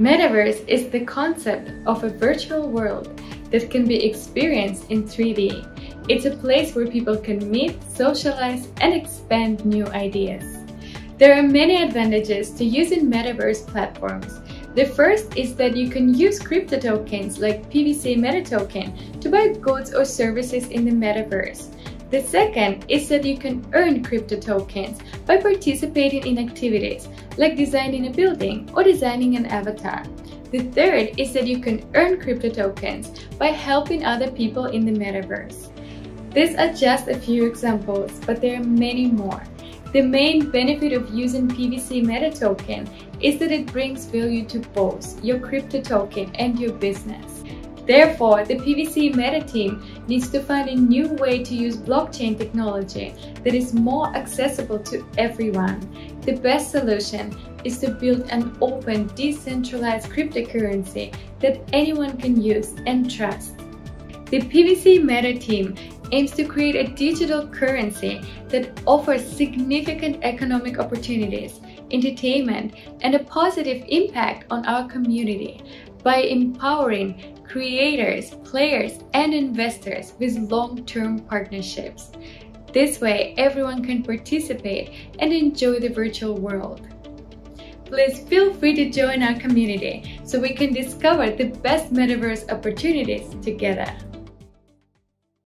Metaverse is the concept of a virtual world that can be experienced in 3D. It's a place where people can meet, socialize, and expand new ideas. There are many advantages to using metaverse platforms. The first is that you can use crypto tokens like PVC MetaToken to buy goods or services in the metaverse. The second is that you can earn crypto tokens by participating in activities like designing a building or designing an avatar. The third is that you can earn crypto tokens by helping other people in the metaverse. These are just a few examples, but there are many more. The main benefit of using PVC MetaToken is that it brings value to both your crypto token and your business. Therefore, the PVC Meta team needs to find a new way to use blockchain technology that is more accessible to everyone. The best solution is to build an open, decentralized cryptocurrency that anyone can use and trust. The PVC Meta team aims to create a digital currency that offers significant economic opportunities, entertainment, and a positive impact on our community by empowering creators, players, and investors with long-term partnerships. This way, everyone can participate and enjoy the virtual world. Please feel free to join our community so we can discover the best metaverse opportunities together.